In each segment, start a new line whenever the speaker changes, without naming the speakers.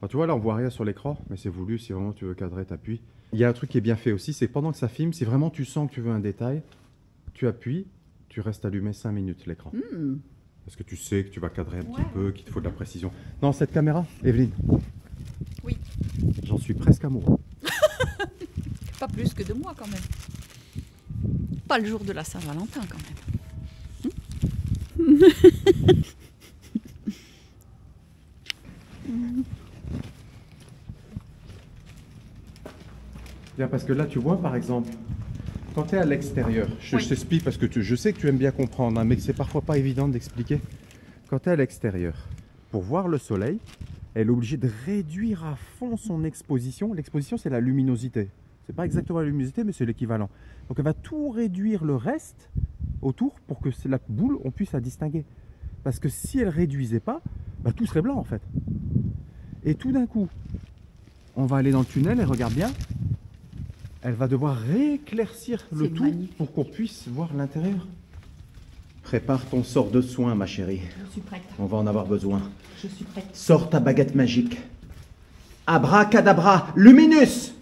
Alors, tu vois, là, on voit rien sur l'écran, mais c'est voulu. Si vraiment tu veux cadrer, t'appuies. Il y a un truc qui est bien fait aussi, c'est pendant que ça filme, si vraiment tu sens que tu veux un détail, tu appuies, tu restes allumé 5 minutes l'écran.
Hmm.
Parce que tu sais que tu vas cadrer un
Ouais.
petit peu, qu'il te faut de la précision. Non, cette caméra, Evelyne.
Oui.
J'en suis presque amoureux.
Pas plus que de moi quand même. Pas le jour de la Saint-Valentin quand même.
Bien, parce que là, tu vois, par exemple, quand tu es à l'extérieur, je,
Oui.
je t'explique parce que tu- je sais que tu aimes bien comprendre, hein, mais que c'est parfois pas évident d'expliquer. Quand tu es à l'extérieur, pour voir le soleil, elle est obligée de réduire à fond son exposition. L'exposition, c'est la luminosité. C'est pas exactement la luminosité, mais c'est l'équivalent. Donc elle va tout réduire le reste autour pour que la boule, on puisse la distinguer. Parce que si elle réduisait pas, bah, tout serait blanc en fait. Et tout d'un coup, on va aller dans le tunnel et regarde bien, elle va devoir rééclaircir le tout
magnifique.
pour qu'on puisse voir l'intérieur. Prépare ton sort de soin, ma chérie.
Je suis prête.
On va en avoir besoin.
Je suis prête.
Sors ta baguette magique. Abracadabra, luminus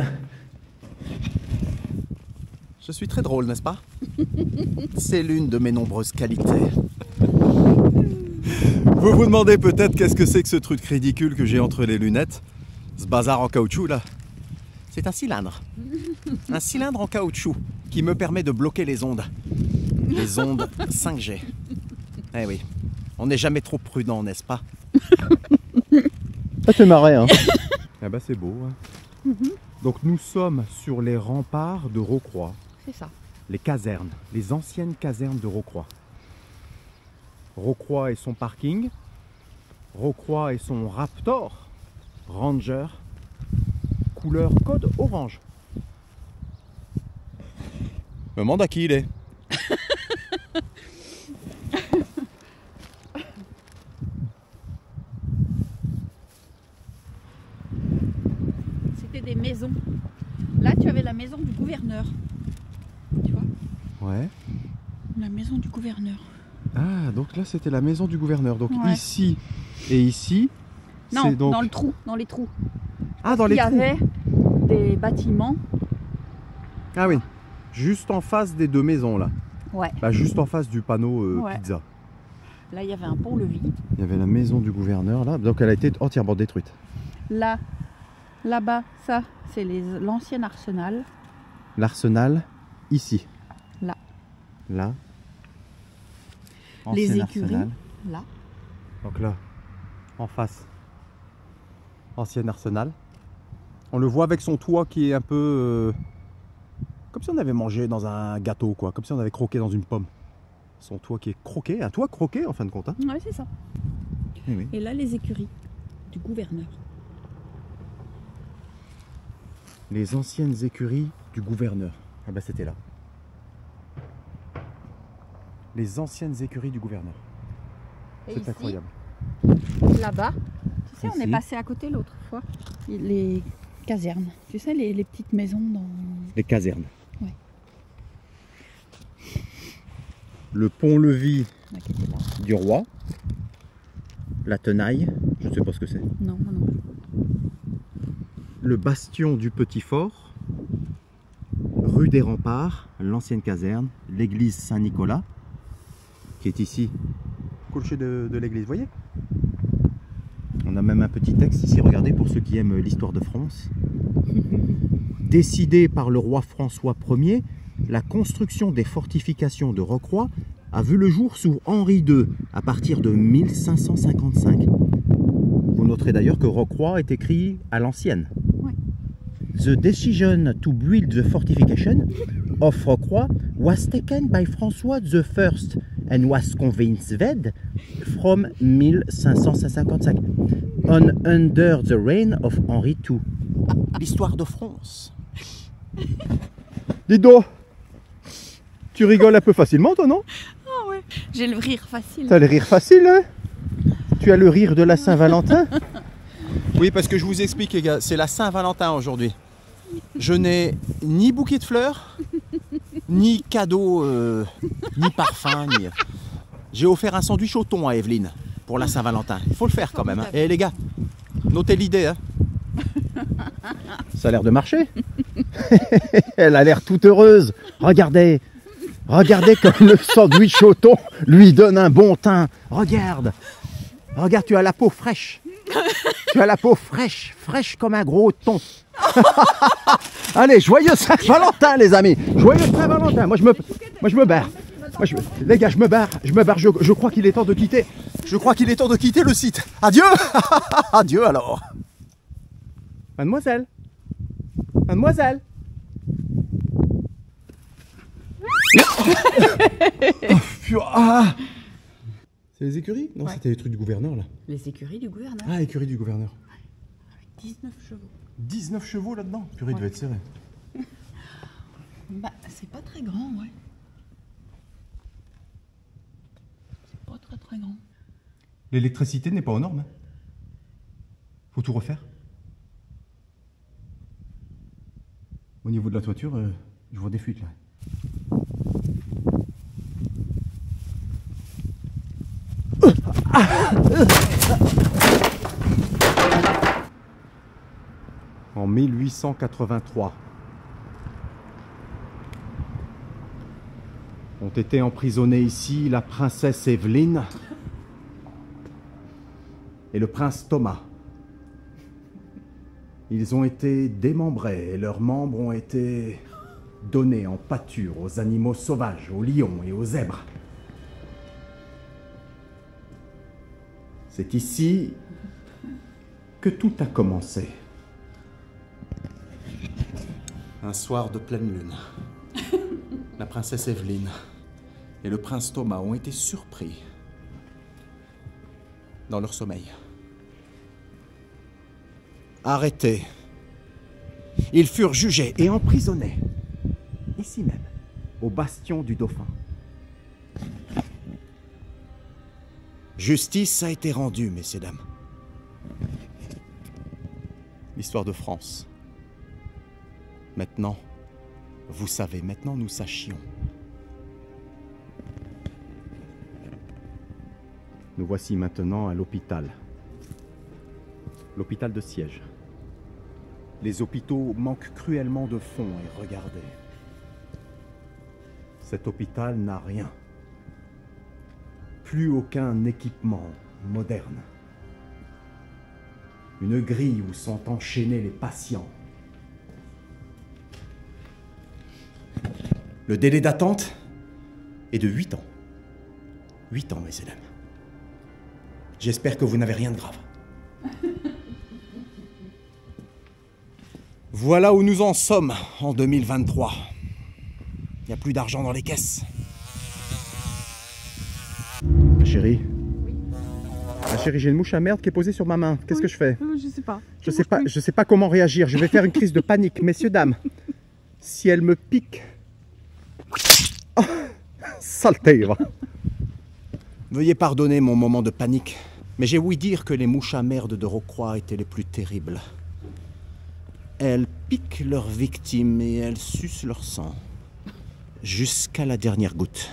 rien.
Je suis très drôle, n'est-ce pas? C'est l'une de mes nombreuses qualités. Vous vous demandez peut-être qu'est-ce que c'est que ce truc ridicule que j'ai entre les lunettes? Ce bazar en caoutchouc là C'est un cylindre. Un cylindre en caoutchouc qui me permet de bloquer les ondes. Les ondes 5G. Eh oui, on n'est jamais trop prudent, n'est-ce pas?
Ça fait marrer, hein Ah bah c'est beau. hein. Donc nous sommes sur les remparts de Rocroi,
C'est ça.
les casernes, les anciennes casernes de Rocroi. Rocroi et son parking, Rocroi et son Raptor, Ranger, couleur code orange.
Me demande à qui il est.
des maisons. Là, tu avais la maison du gouverneur. Tu vois
Ouais.
La maison du gouverneur.
Ah, donc là c'était la maison du gouverneur. Donc
Ouais.
ici et ici,
Non,
donc...
dans le trou, dans les trous.
Ah, dans les
Il y
trous.
avait des bâtiments.
Ah oui, juste en face des deux maisons là.
Ouais.
Bah, juste en face du panneau euh,
Ouais.
pizza.
Là, il y avait un pont-levis.
Il y avait la maison du gouverneur là, donc elle a été entièrement détruite.
Là, là-bas, ça, c'est l'ancien arsenal.
L'arsenal, ici.
Là.
Là.
Les
Ancien
écuries.
arsenal.
Là.
Donc là, en face. Ancien arsenal. On le voit avec son toit qui est un peu. euh, comme si on avait mangé dans un gâteau, quoi. Comme si on avait croqué dans une pomme. Son toit qui est croqué, un toit croqué en fin de compte. hein.
Ouais, c'est ça.
Eh oui.
Et là, les écuries du gouverneur.
Les anciennes écuries du gouverneur. Ah bah c'était là. Les anciennes écuries du gouverneur. C'est incroyable.
Là-bas, tu sais, on est passé à côté l'autre fois. Les casernes. Tu sais, les, les petites maisons dans.
Les casernes.
Ouais.
Le pont-levis du roi. La tenaille, je ne sais pas ce que c'est.
Non, non.
Le bastion du Petit Fort. Rue des Remparts, l'ancienne caserne. L'église Saint-Nicolas, qui est ici. Clocher de, de l'église, vous voyez On a même un petit texte ici, regardez, pour ceux qui aiment l'histoire de France. Décidé par le roi François Ier, la construction des fortifications de Rocroi a vu le jour sous Henri II à partir de 1555. Vous noterez d'ailleurs que Rocroi est écrit à l'ancienne. The decision to build the fortification of Rocroi was taken by François I and was convinced from 1555 on under the reign of Henri II.
L'histoire de France.
Dis donc, tu rigoles un peu facilement toi non?
Ah ouais, j'ai le rire facile.
T'as le rire facile hein? Tu as le rire de la Saint-Valentin?
Oui, parce que je vous explique, les gars, c'est la Saint-Valentin aujourd'hui. Je n'ai ni bouquet de fleurs, ni cadeau, euh, ni parfum, ni. J'ai offert un sandwich au thon à Evelyne pour la Saint-Valentin. Il faut le faire quand même. hein. Eh les gars, notez l'idée. Hein.
Ça a l'air de marcher. Elle a l'air toute heureuse. Regardez. Regardez comme le sandwich au thon lui donne un bon teint. Regarde. Regarde, tu as la peau fraîche. Tu as la peau fraîche, fraîche comme un gros thon. Allez, joyeux Saint-Valentin, les amis. Joyeux Saint-Valentin. Moi, je me, moi, je me barre. Moi, je, les gars, je me barre. Je me barre. Je, je crois qu'il est temps de quitter.
Je crois qu'il est temps de quitter le site. Adieu Adieu alors
Mademoiselle. Mademoiselle. Ah C'est les écuries? Non,
Ouais.
c'était les trucs du gouverneur là.
Les écuries du gouverneur.
Ah, écurie du gouverneur.
19 chevaux.
19 chevaux là-dedans. Purée, il devait être serré.
Bah, c'est pas très grand, ouais. C'est pas très très grand.
L'électricité n'est pas aux normes. hein. Faut tout refaire. Au niveau de la toiture, euh, je vois des fuites là. En 1883, ont été emprisonnés ici la princesse Evelyne et le prince Thomas. Ils ont été démembrés et leurs membres ont été donnés en pâture aux animaux sauvages, aux lions et aux zèbres. C'est ici que tout a commencé.
Un soir de pleine lune, la princesse Evelyne et le prince Thomas ont été surpris dans leur sommeil. Arrêtés.
Ils furent jugés et emprisonnés, ici même, au bastion du Dauphin.
Justice a été rendue, messieurs, dames. L'histoire de France. Maintenant, vous savez, maintenant nous sachions.
Nous voici maintenant à l'hôpital. L'hôpital de siège. Les hôpitaux manquent cruellement de fonds et regardez. Cet hôpital n'a rien. Plus aucun équipement moderne. Une grille où sont enchaînés les patients. Le délai d'attente est de 8 ans. 8 ans, messieurs, dames. J'espère que vous n'avez rien de grave.
Voilà où nous en sommes en 2023. Il n'y a plus d'argent dans les caisses.
Chérie. Ma chérie, j'ai une mouche à merde qui est posée sur ma main. Qu'est-ce que je fais
Euh, Je sais pas.
Je sais pas, je sais pas comment réagir. Je vais faire une crise de panique, messieurs dames. Si elle me pique. Oh.
Veuillez pardonner mon moment de panique, mais j'ai ouï dire que les mouches à merde de Rocroi étaient les plus terribles. Elles piquent leurs victimes et elles sucent leur sang. Jusqu'à la dernière goutte.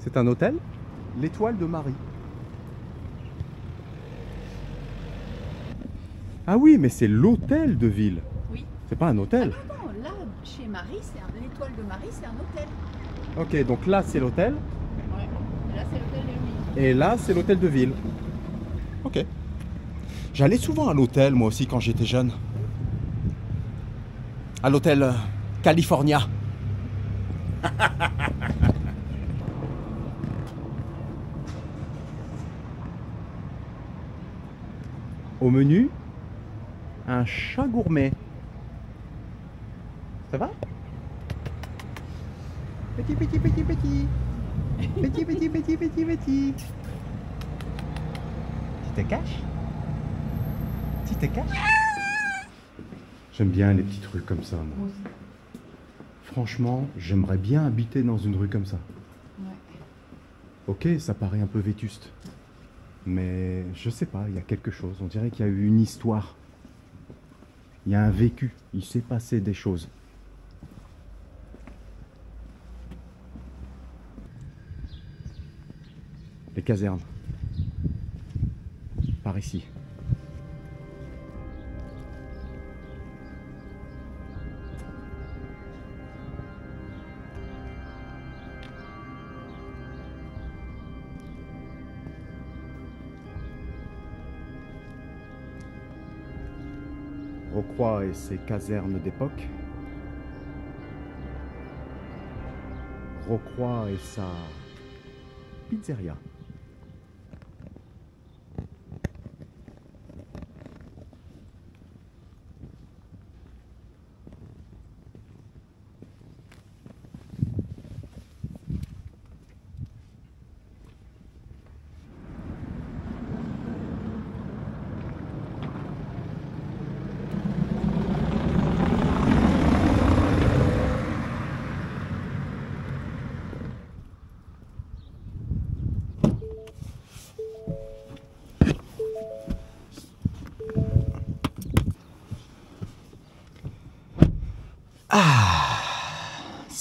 C'est un hôtel L'étoile de Marie. Ah oui, mais c'est l'hôtel de ville.
Oui.
C'est pas un hôtel.
Non, là, chez Marie, c'est un- l'étoile de Marie, c'est un hôtel.
Ok, donc là c'est l'hôtel
Ouais. Là, c'est l'hôtel de Nuit.
et là c'est l'hôtel de ville.
Ok. J'allais souvent à l'hôtel, moi aussi, quand j'étais jeune. À l'hôtel euh, California.
Au menu, un chat gourmet. Ça va? Petit, petit, petit, petit. Petit, petit, petit, petit, petit. Tu te caches? Tu te caches? J'aime bien les petites rues comme ça, moi. Franchement, j'aimerais bien habiter dans une rue comme ça. Ok, ça paraît un peu vétuste. Mais je sais pas, il y a quelque chose. On dirait qu'il y a eu une histoire. Il y a un vécu. Il s'est passé des choses. Les casernes. Par ici. Et ses casernes d'époque. Rocroi et sa pizzeria.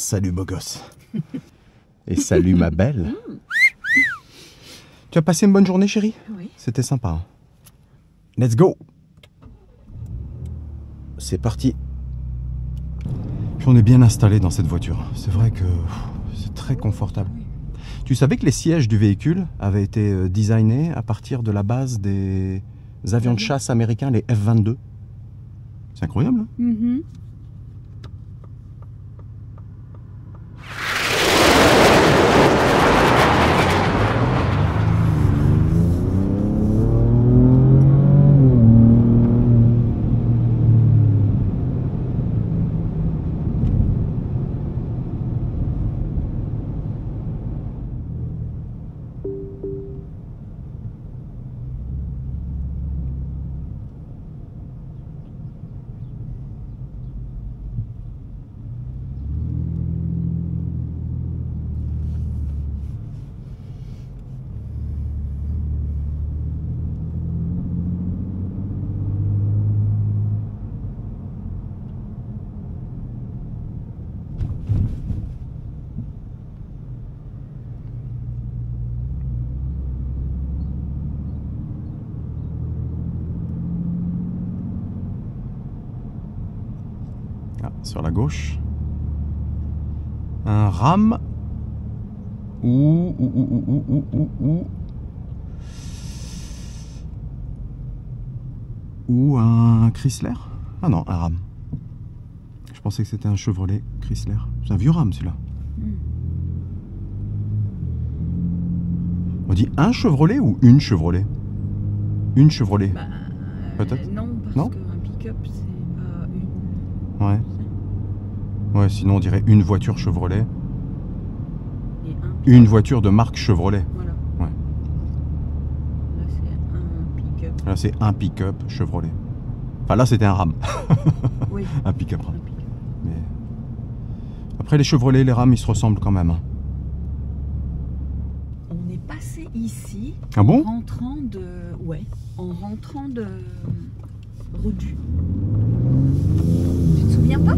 Salut beau gosse. Et salut ma belle. Tu as passé une bonne journée chérie?
Oui.
C'était sympa. hein. Let's go C'est parti. Puis on est bien installé dans cette voiture. C'est vrai que c'est très confortable. Tu savais que les sièges du véhicule avaient été euh, designés à partir de la base des avions de chasse américains, les F-22? C'est incroyable. hein?
Mhm.
Ah, sur la gauche. Un RAM. Ou, ou, ou, ou, ou, ou, ou, un Chrysler? Ah non, un RAM. Je pensais que c'était un Chevrolet Chrysler. C'est un vieux RAM celui-là. On dit un Chevrolet ou une Chevrolet? Une Chevrolet.
Bah,
Peut-être
euh, Non, parce qu'un pick-up, c'est pas une.
Ouais. Ouais, sinon on dirait une voiture Chevrolet.
Et un pick-up.
Une voiture de marque Chevrolet.
Voilà.
Ouais.
Là, c'est un pick-up.
Là, c'est un pick-up Chevrolet. Enfin, là, c'était un RAM.
Oui,
un pick-up RAM. Mais... Après, les Chevrolet et les RAM, ils se ressemblent quand même. hein.
On est passé ici
Ah
en
bon?
Rentrant de. Ouais, en rentrant de. Rodu. Tu te souviens pas?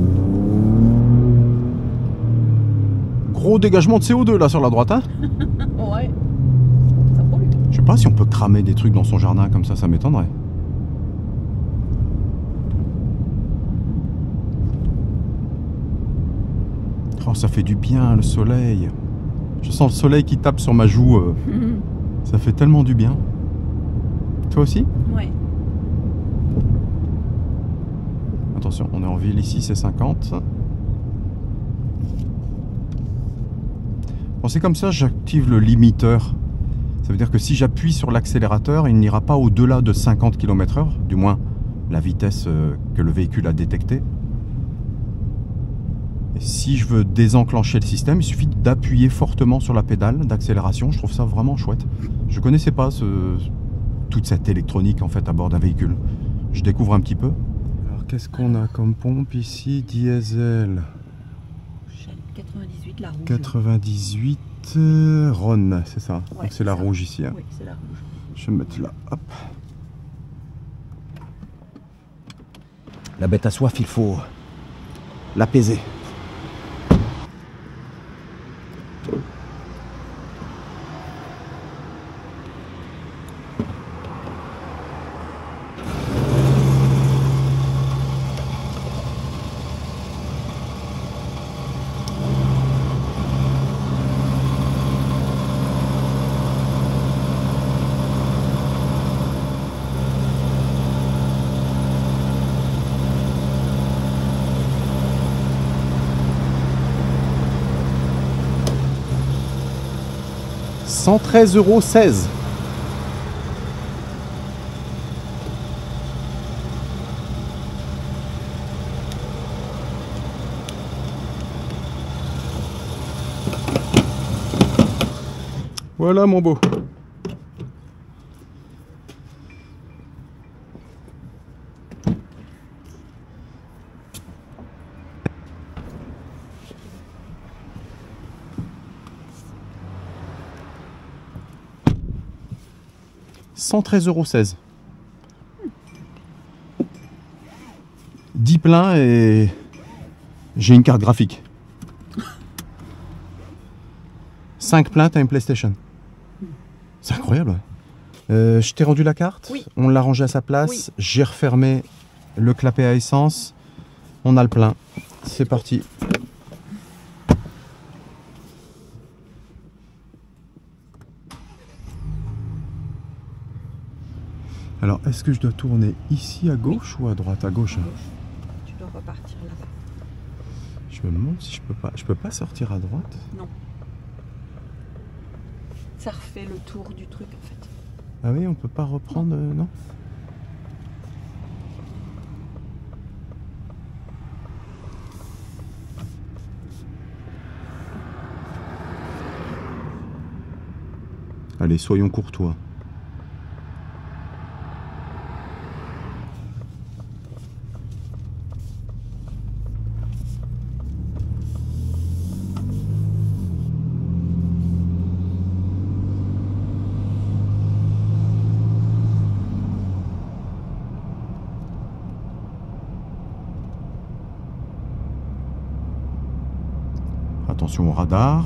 Gros dégagement de CO2 là sur la droite. Hein
Ouais. Ça pollue.
Je sais pas si on peut cramer des trucs dans son jardin comme ça, ça m'étonnerait. Oh, ça fait du bien le soleil. Je sens le soleil qui tape sur ma joue. euh, ça fait tellement du bien. Toi aussi?
Ouais.
Attention, on est en ville ici, c'est 50. C'est comme ça, j'active le limiteur. Ça veut dire que si j'appuie sur l'accélérateur, il n'ira pas au-delà de 50 km/h, du moins la vitesse euh, que le véhicule a détectée. Si je veux désenclencher le système, il suffit d'appuyer fortement sur la pédale d'accélération. Je trouve ça vraiment chouette. Je connaissais pas toute cette électronique en fait à bord d'un véhicule. Je découvre un petit peu. Alors qu'est-ce qu'on a comme pompe ici? Diesel.
Shell 98, la rouge.
98 euh, Ron, c'est ça.
Ouais,
Donc c'est la
ça.
rouge ici. hein.
Oui, c'est la rouge.
Je vais me mettre là. Hop.
La bête à soif, il faut l'apaiser.
« 113,16 euros. Voilà mon beau. « 113,16 euros. 10 pleins et j'ai une carte graphique. 5 pleins, t'as une PlayStation. C'est incroyable. Euh, je t'ai rendu la carte.
Oui.
On l'a rangée à sa place.
Oui.
J'ai refermé le clapet à essence. On a le plein. C'est parti. Alors, est-ce que je dois tourner ici à gauche ou à droite? À gauche.
Tu dois repartir là-bas.
Je me demande si je peux pas. Je peux pas sortir à droite?
Ça refait le tour du truc en fait.
Ah oui, on peut pas reprendre, euh, non? Allez, soyons courtois. Attention au radar.